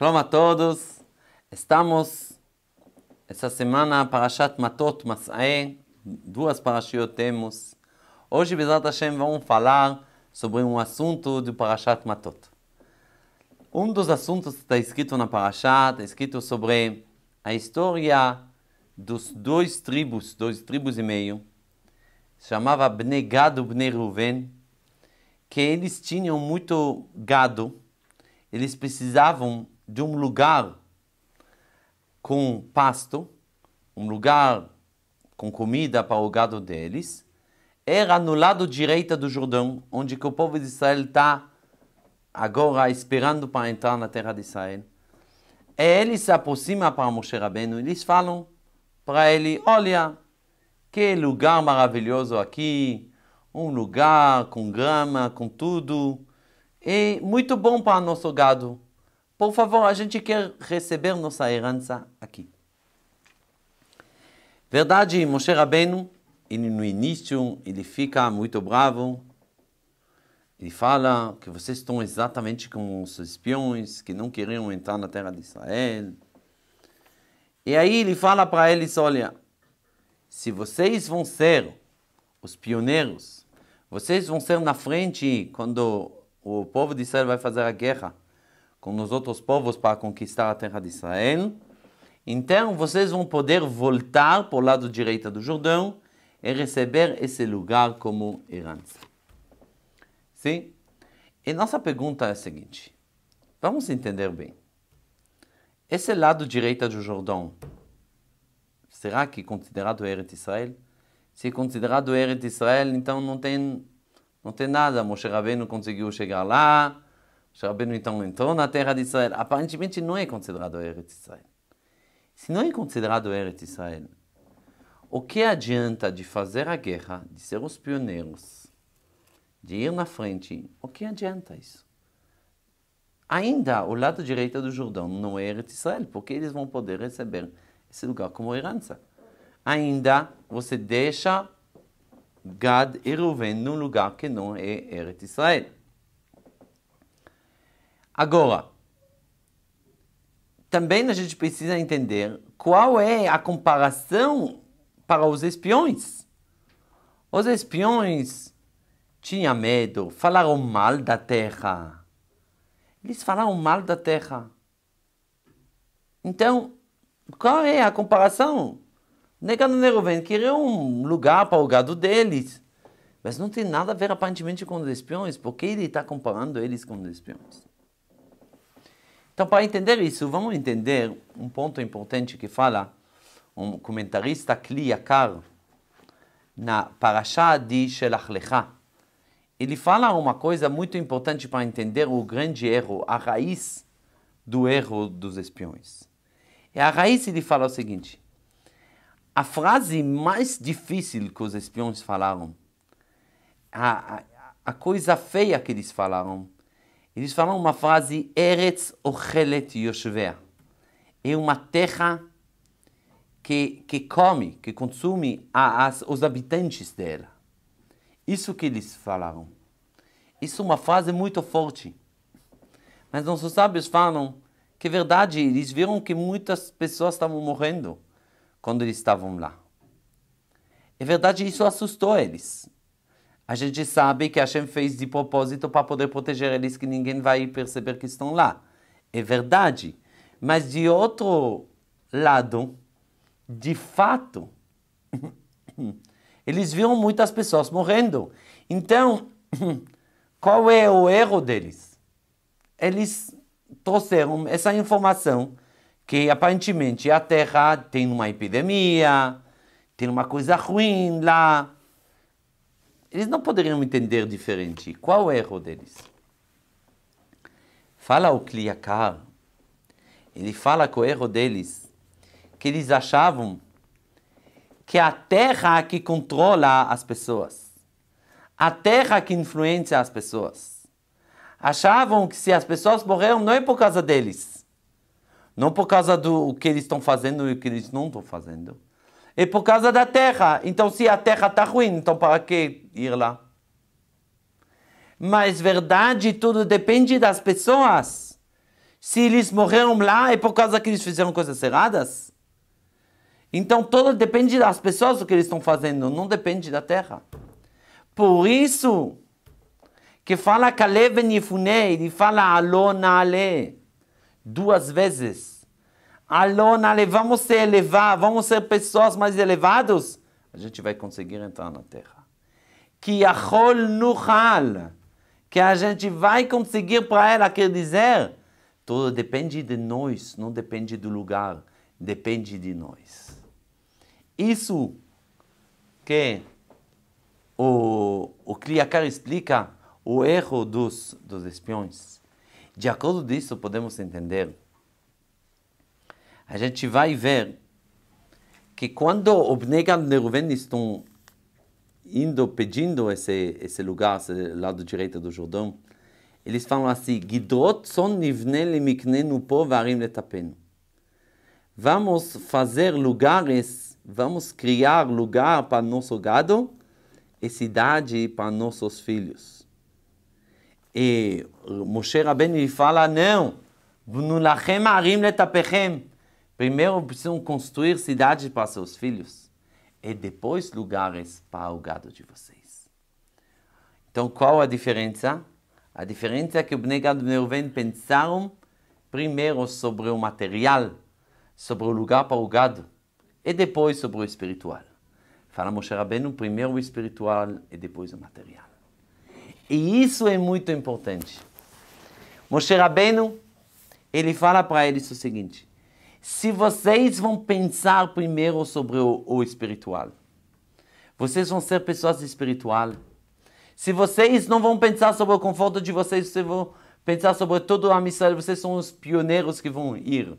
Shalom a todos. Estamos essa semana Parashat Matot Mas'e, duas parashiot temos. Hoje, Bezat Hashem, vamos falar sobre um assunto do Parashat Matot. Um dos assuntos que está escrito na Parashat, está escrito sobre a história dos dois tribos, dois tribos e meio, chamava Bnei Gad e Bnei Ruven, que eles tinham muito gado, eles precisavam de um lugar com pasto, um lugar com comida para o gado deles, era no lado direito do Jordão, onde o povo de Israel está agora esperando para entrar na terra de Israel. E eles se aproximam para Moshe Rabbeinu, eles falam para ele, olha, que lugar maravilhoso aqui, um lugar com grama, com tudo, e muito bom para nosso gado. Por favor, a gente quer receber nossa herança aqui. Verdade, Moshe Rabbeinu, no início, ele fica muito bravo. Ele fala que vocês estão exatamente como os espiões que não queriam entrar na terra de Israel. E aí ele fala para eles, olha, se vocês vão ser os pioneiros, vocês vão ser na frente quando o povo de Israel vai fazer a guerra com os outros povos para conquistar a terra de Israel. Então vocês vão poder voltar para o lado direito do Jordão e receber esse lugar como herança. Sim? E nossa pergunta é a seguinte: vamos entender bem. Esse lado direito do Jordão, será que é considerado Eretz Israel? Se é considerado Eretz Israel, então não tem, não tem nada. Moshe Rabbeinu conseguiu chegar lá, Rabbeinu então entrou na terra de Israel. Aparentemente não é considerado Eretz Israel. Se não é considerado Eretz Israel, o que adianta de fazer a guerra, de ser os pioneiros, de ir na frente? O que adianta isso? Ainda o lado direito do Jordão não é Eretz Israel, porque eles vão poder receber esse lugar como herança. Ainda você deixa Gad e Reuven num lugar que não é Eretz Israel. Agora, também a gente precisa entender qual é a comparação para os espiões. Os espiões tinham medo, falaram mal da terra eles falaram mal da terra. Então, qual é a comparação? Negando Neruven queria um lugar para o gado deles. Mas não tem nada a ver aparentemente com os espiões, porque ele está comparando eles com os espiões. Então, para entender isso, vamos entender um ponto importante que fala um comentarista Kli Yakar na Parashá de Shelach Lecha ele fala uma coisa muito importante para entender o grande erro, a raiz do erro dos espiões. E a raiz ele fala o seguinte: a frase mais difícil que os espiões falaram, a, a, a coisa feia que eles falaram, eles falaram uma frase Eretz Ochelet Yoshver. É uma terra que, que come, que consome as, os habitantes dela. Isso que eles falaram. Isso é uma frase muito forte. Mas nossos sábios falam que é verdade, eles viram que muitas pessoas estavam morrendo quando eles estavam lá. É verdade, isso assustou eles. A gente sabe que Hashem fez de propósito para poder proteger eles, que ninguém vai perceber que estão lá. É verdade. Mas de outro lado, de fato, eles viram muitas pessoas morrendo. Então, qual é o erro deles? Eles trouxeram essa informação que aparentemente a Terra tem uma epidemia, tem uma coisa ruim lá. Eles não poderiam entender diferente. Qual o erro deles? Fala o Kliakar, ele fala que o erro deles, que eles achavam que a terra que controla as pessoas, a terra que influencia as pessoas. Achavam que se as pessoas morreram não é por causa deles, não por causa do que eles estão fazendo e o que eles não estão fazendo, é por causa da terra. Então, se a terra está ruim, então para que ir lá? Mas verdade, tudo depende das pessoas. Se eles morreram lá, é por causa que eles fizeram coisas erradas? Então, tudo depende das pessoas o que eles estão fazendo, não depende da terra. Por isso, que fala Kalev Yefune, ele fala Alonale, duas vezes. Alonale, vamos se elevar, vamos ser pessoas mais elevadas, a gente vai conseguir entrar na terra. Que Achol Nuchal, que a gente vai conseguir para ela, quer dizer, tudo depende de nós, não depende do lugar, depende de nós. Isso que o, o Kliakar explica o erro dos, dos espiões. De acordo disso, podemos entender. A gente vai ver que quando o Bnegan de Reuven estão indo pedindo esse esse lugar, esse lado direito do Jordão, eles falam assim: Gidrot son nivne lemiknenu po varim letapenu. Vamos fazer lugares, vamos criar lugar para nosso gado e cidade para nossos filhos. E Moshe Rabbeinu fala, não, Vnulachem arim letapechem. Primeiro precisam construir cidades para seus filhos e depois lugares para o gado de vocês. Então, qual a diferença? A diferença é que o Bnei Gad e pensaram primeiro sobre o material, sobre o lugar para o gado, e depois sobre o espiritual. Fala Moshe Rabbeinu, primeiro o espiritual e depois o material. E isso é muito importante. Moshe Rabbeinu, ele fala para eles o seguinte, se vocês vão pensar primeiro sobre o, o espiritual, vocês vão ser pessoas espirituais. Se vocês não vão pensar sobre o conforto de vocês, vocês vão pensar sobre todo a missão, vocês são os pioneiros que vão ir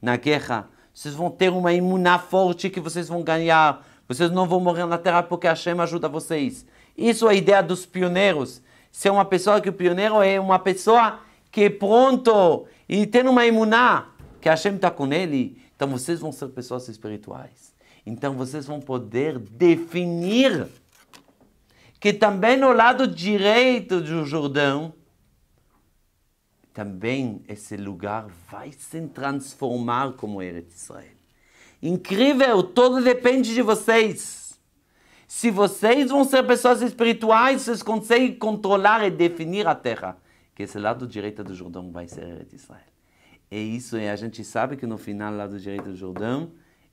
na guerra. Vocês vão ter uma imuná forte que vocês vão ganhar vocês não vão morrer na terra porque Hashem ajuda vocês. Isso é a ideia dos pioneiros. Ser uma pessoa que o pioneiro é uma pessoa que é pronto e tem uma imuná, que Hashem está com ele. Então vocês vão ser pessoas espirituais. Então vocês vão poder definir que também no lado direito do Jordão, também esse lugar vai se transformar como Eretz Israel. Incrível, tudo depende de vocês. Se vocês vão ser pessoas espirituais, vocês conseguem controlar e definir a terra. Que esse lado direito do Jordão vai ser Israel. E isso a gente sabe que no final, lado direito do Jordão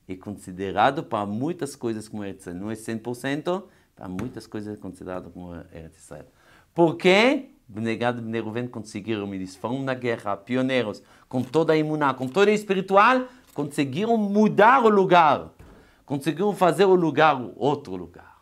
é considerado para muitas coisas como Eretz. Não é 100%, para muitas coisas é considerado como Eretz Israel. Por quê? Negado Neruven conseguiram, eles foram na guerra, pioneiros, com toda a imuná, com toda a espiritual, conseguiram mudar o lugar, conseguiram fazer o lugar outro lugar.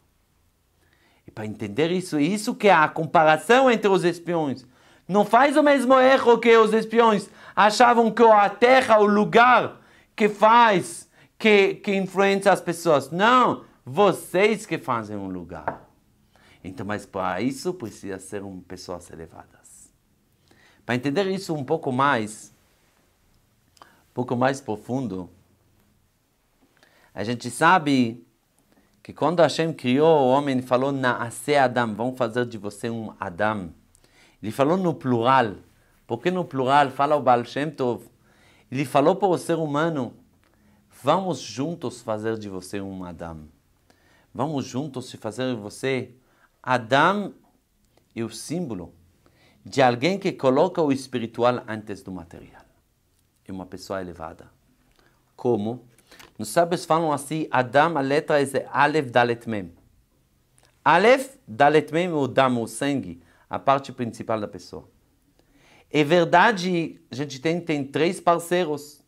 E para entender isso, é isso que é a comparação entre os espiões. Não faz o mesmo erro que os espiões achavam que a terra, o lugar que faz, que, que influencia as pessoas. Não, vocês que fazem um lugar. Então, mas para isso precisa ser um, pessoas elevadas. Para entender isso um pouco mais, pouco mais profundo, a gente sabe que quando Hashem criou o homem, falou Naase Adam, vamos fazer de você um Adam. Ele falou no plural. Por que no plural? Fala o Baal Shem Tov. Ele falou para o ser humano, vamos juntos fazer de você um Adam. Vamos juntos fazer de você Adam é o símbolo de alguém que coloca o espiritual antes do material é uma pessoa elevada. Como? Nos sábios falam assim, Adam, a letra é Aleph Dalet Mem. Aleph Dalet Mem é o Dam, o sangue, a parte principal da pessoa. É verdade, a gente tem, tem três parceiros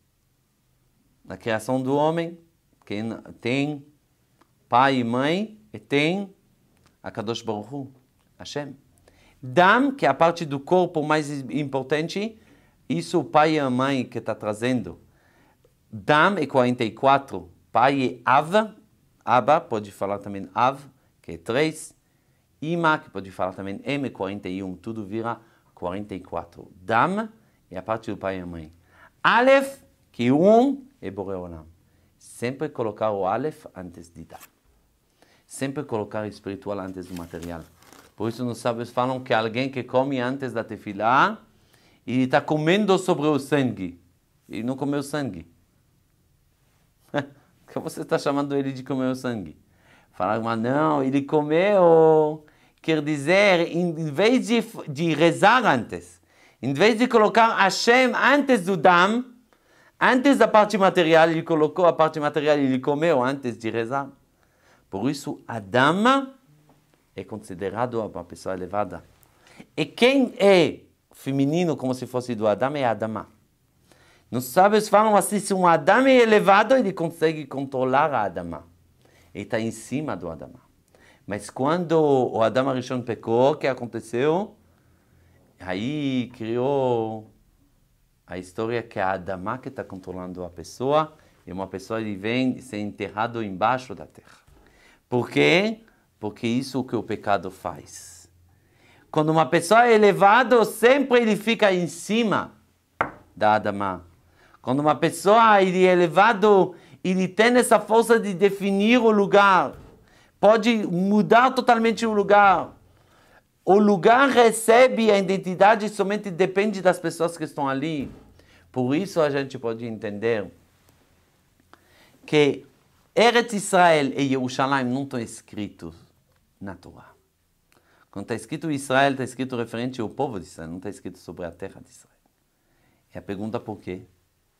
na criação do homem, que tem pai e mãe, e tem a Kadosh Baruch Hu, Hashem. Dam, que é a parte do corpo mais importante, isso o pai e a mãe que está trazendo. Dam é 44. Pai é Av. Abba pode falar também Av, que é 3. Ima, que pode falar também M, 41. Tudo vira 44. Dam é a parte do pai e a mãe. Aleph, que 1, é Boreolam. Sempre colocar o Aleph antes de Dam. Sempre colocar o espiritual antes do material. Por isso, nos sábios falam que alguém que come antes da tefilá e está comendo sobre o sangue. E não comeu sangue. que você está chamando ele de comer o sangue? Falaram, mas não, ele comeu. Quer dizer, em vez de, de rezar antes, em vez de colocar Hashem antes do dam, antes da parte material, ele colocou a parte material ele comeu antes de rezar. Por isso, a dama é considerado uma pessoa elevada. E quem é feminino, como se fosse do Adão, é a Adama. Nos sábios falam assim, se um Adão é elevado, ele consegue controlar a Adama. Ele está em cima do Adama. Mas quando o Adão Arishon pecou, o que aconteceu? Aí criou a história que a Adama que está controlando a pessoa e uma pessoa vem ser enterrado embaixo da terra. Por quê? Porque isso é o que o pecado faz. Quando uma pessoa é elevada, sempre ele fica em cima da Adama. Quando uma pessoa ele é elevado, ele tem essa força de definir o lugar. Pode mudar totalmente o lugar. O lugar recebe a identidade somente depende das pessoas que estão ali. Por isso a gente pode entender que Eretz Israel e Jerusalém não estão escritos na Torá. Quando está escrito Israel, está escrito referente ao povo de Israel, não está escrito sobre a terra de Israel. E a pergunta por quê?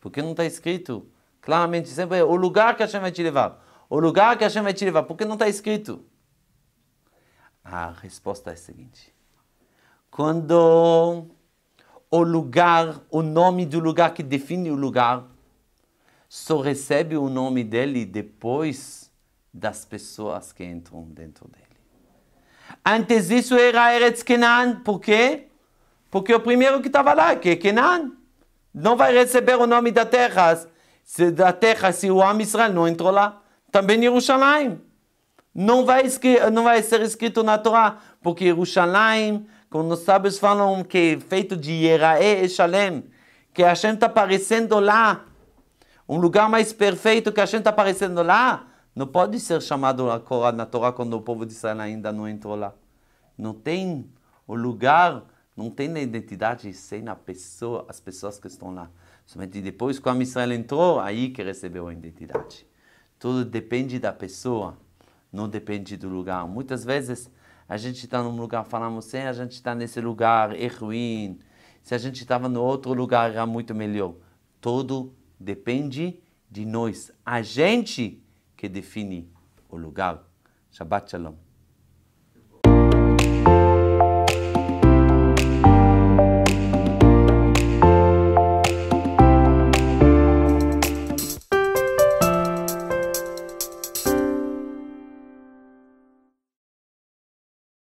Por que não está escrito claramente sempre o lugar que Hashem vai te levar? O lugar que Hashem vai te levar, por que não está escrito? A resposta é a seguinte: quando o lugar, o nome do lugar que define o lugar, só recebe o nome dele depois das pessoas que entram dentro dele. Antes disso era Eretz Kenan, por quê? Porque o primeiro que estava lá, que é Kenan, não vai receber o nome da terra, se, da terra se o Am Israel não entrou lá. Também Jerusalém. Não vai, não vai ser escrito na Torá, porque Jerusalém, como os sábios falam, que é feito de Yerae e Shalem, que a gente está aparecendo lá um lugar mais perfeito que a gente está aparecendo lá, não pode ser chamado agora na Torá quando o povo de Israel ainda não entrou lá. Não tem o lugar, não tem a identidade sem a pessoa, as pessoas que estão lá. Somente depois, quando Israel entrou, aí que recebeu a identidade. Tudo depende da pessoa, não depende do lugar. Muitas vezes a gente está num lugar, falamos assim, a gente está nesse lugar, é ruim. Se a gente estava no outro lugar, era muito melhor. Tudo depende de nós. A gente que define o lugar. Shabbat Shalom.